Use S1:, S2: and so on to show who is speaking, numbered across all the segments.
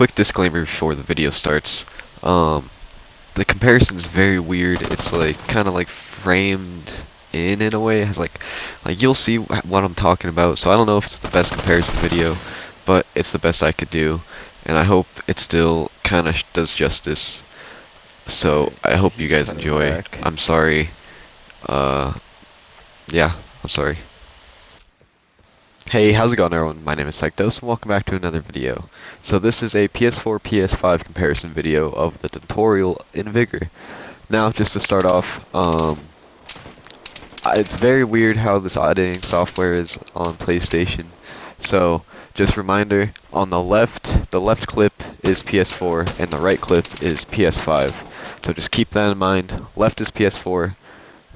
S1: quick disclaimer before the video starts. Um, the comparison's very weird. It's like kind of like framed in in a way. It has like like you'll see what I'm talking about. So I don't know if it's the best comparison video, but it's the best I could do, and I hope it still kind of does justice. So I hope you guys enjoy. I'm sorry. Uh, yeah, I'm sorry. Hey, how's it going everyone? My name is PsychedDose and welcome back to another video. So this is a PS4 PS5 comparison video of the tutorial in Vigor. Now just to start off, um, it's very weird how this editing software is on PlayStation. So just reminder, on the left, the left clip is PS4 and the right clip is PS5. So just keep that in mind. Left is PS4,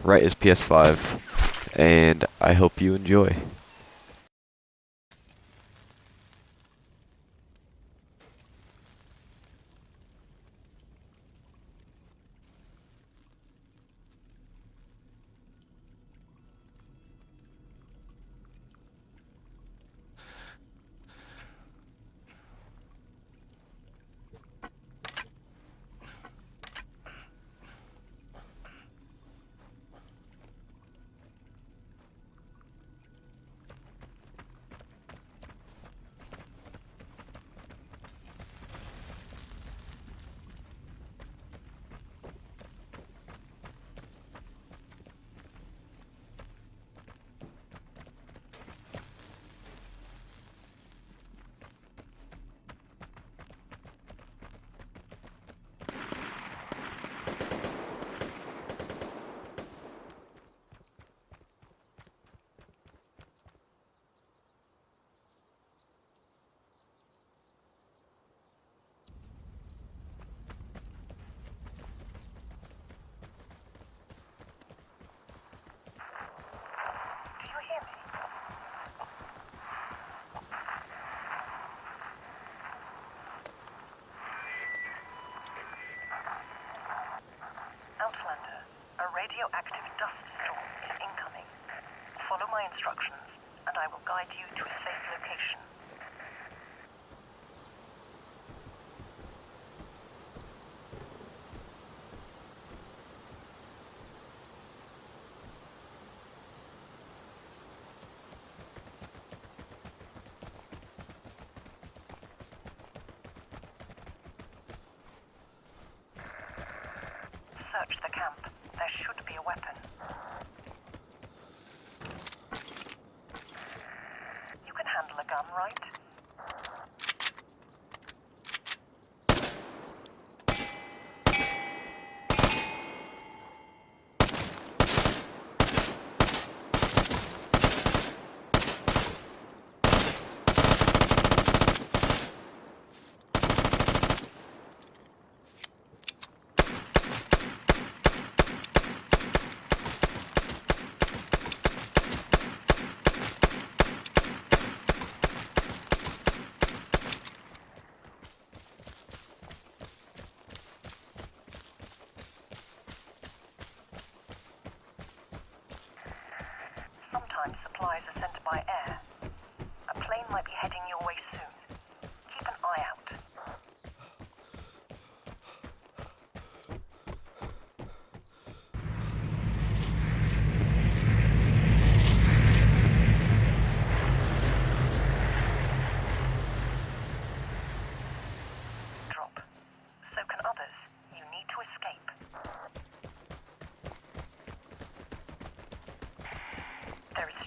S1: right is PS5, and I hope you enjoy.
S2: Do you hear me? Outlander, a radioactive dust storm is incoming. Follow my instructions, and I will guide you to a safe location. Search the camp. There should be a weapon. You handle right? Supplies are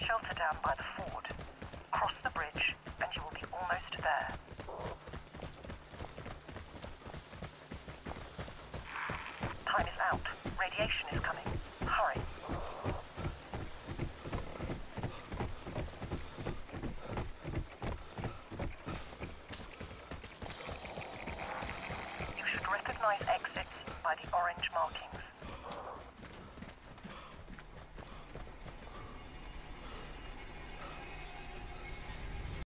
S2: Shelter down by the ford. Cross the bridge, and you will be almost there. Time is out. Radiation is coming.